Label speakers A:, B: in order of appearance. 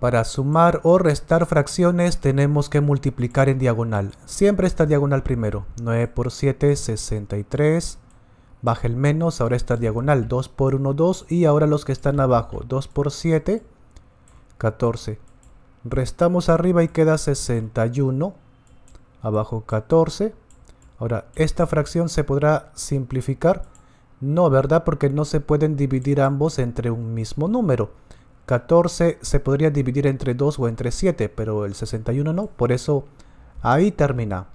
A: Para sumar o restar fracciones tenemos que multiplicar en diagonal. Siempre está diagonal primero. 9 por 7, 63. Baja el menos, ahora está diagonal. 2 por 1, 2. Y ahora los que están abajo. 2 por 7, 14. Restamos arriba y queda 61. Abajo 14. Ahora, ¿esta fracción se podrá simplificar? No, ¿verdad? Porque no se pueden dividir ambos entre un mismo número. 14 se podría dividir entre 2 o entre 7, pero el 61 no, por eso ahí termina.